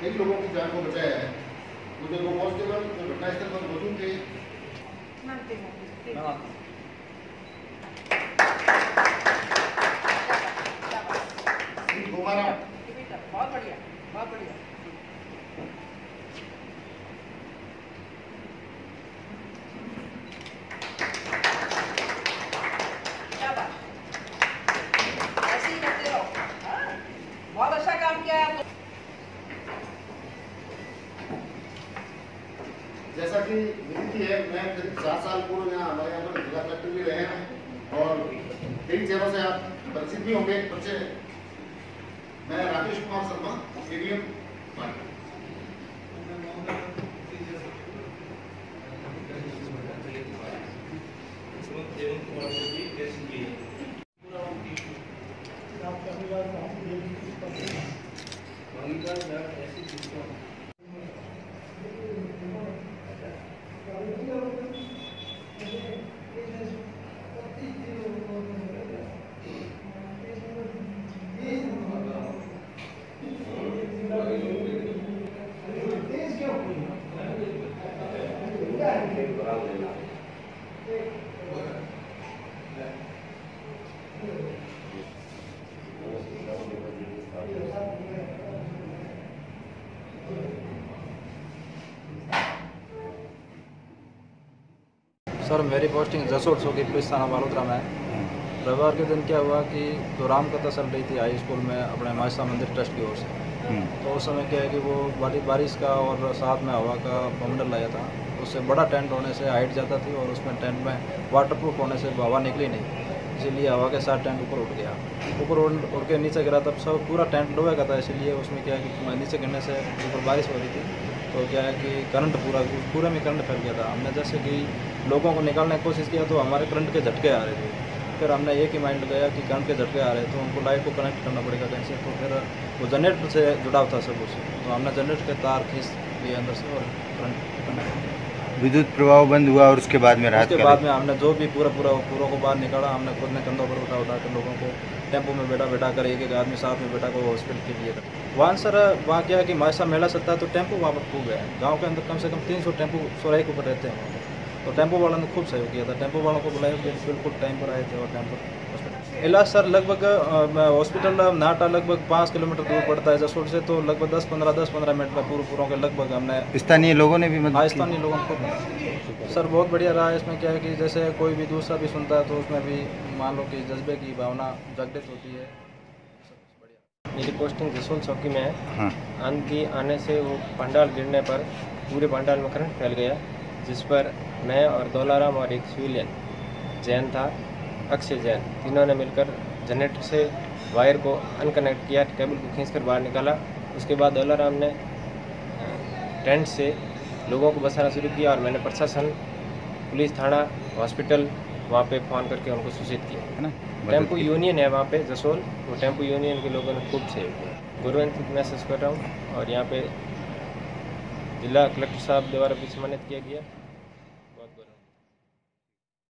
कई लोगों की जान को बचाया है। वो जो दो कांस्टेबल जो घटनास्थल पर मौजूद थे बहुत बढ़िया बहुत बढ़िया क्या बात ऐसे ही करते रहो हाँ? बहुत अच्छा काम किया है आपने जैसा कि विनती है, मैं करीब सात साल पूर्व यहाँ हमारे यहाँ पर जिला कलेक्टर भी रहे हैं और कई चेहरों से आप परिचित भी होंगे। बच्चे मैं Rakesh Kumar Sharma ADM party. Sir मेरी पोस्टिंग जसोर चौकी पुलिस थाना बालोतरा में है। रविवार के दिन क्या हुआ कि तो राम कथा चल रही थी हाई स्कूल में अपने मायसा मंदिर ट्रस्ट की ओर से तो उस समय क्या है कि वो बारी बारिश का और साथ में हवा का बमंडल लाया था। उससे बड़ा टेंट होने से हाइट ज़्यादा थी और उसमें टेंट में वाटर प्रूफ होने से हवा निकली नहीं। इसीलिए हवा के साथ टेंट ऊपर उठ गया। ऊपर उड़ उड़ के नीचे गिरा तब सब पूरा टेंट लोहे का था, इसलिए उसमें क्या है कि नीचे गिरने से ऊपर बारिश हो रही थी। तो क्या है कि करंट पूरा, पूरे में करंट फैल गया था। हमने जैसे कि लोगों को निकालने की कोशिश किया तो हमारे करंट के झटके आ रहे थे। फिर हमने एक ही माइंड लगाया कि करंट के झटके आ रहे तो उनको लाइट को कनेक्ट करना पड़ेगा कहीं से। तो फिर वो जनरेटर से जुड़ाव था सब उससे तो हमने जनरेटर के तार खींच लिए अंदर से और करंट कनेक्ट किया विद्युत प्रभाव बंद हुआ और उसके बाद में राहत उसके बाद में हमने जो भी पूरा पूरा पूरा को बाहर निकाला हमने खुद ने कंधों पर उठा उठा कर लोगों को टेंपो में बैठा बैठा कर एक एक आदमी साथ में बैठा कर हॉस्पिटल के लिए वहाँ सर वहाँ क्या कि मायसा मेला सत्ता तो टेंपो वहाँ पर खूब है। गाँव के अंदर कम से कम तीन सौ टेंपो सोराई के ऊपर रहते हैं तो टेंपो वालों ने खूब सहयोग किया था। टेंपो वालों को बुलाया बिल्कुल टाइम पर आए थे और टेंपो इलाज सर लगभग हॉस्पिटल नाटा लगभग पाँच किलोमीटर दूर पड़ता है जसोर से तो लगभग दस पंद्रह दस पंद्रह मिनट में पूरे पूरों के लगभग हमने स्थानीय लोगों ने भी मदद की। स्थानीय लोगों को सर बहुत बढ़िया रहा है इसमें क्या है कि जैसे कोई भी दूसरा भी सुनता है तो उसमें भी मान लो कि जज्बे की भावना जागृत होती है। मेरी पोस्टिंग जसोल चौकी में है। हाँ। आंधी आने से वो पंडाल गिरने पर पूरे पंडाल में करंट फैल गया जिस पर मैं और दौलाराम और एक सिविलियन जैन था। अक्षय जैन तीनों ने मिलकर जनरेटर से वायर को अनकनेक्ट किया केबल को खींचकर बाहर निकाला। उसके बाद दौलाराम ने टेंट से लोगों को बसाना शुरू किया और मैंने प्रशासन पुलिस थाना हॉस्पिटल वहाँ पे फ़ोन करके उनको सूचित किया। है ना? टेंपो यूनियन है वहाँ पे जसोल। वो टेंपो यूनियन के लोगों ने खूब सहयोग किया। गुरुवंत मैसेज कर रहा हूँ और यहाँ पे जिला कलेक्टर साहब द्वारा भी सम्मानित किया गया।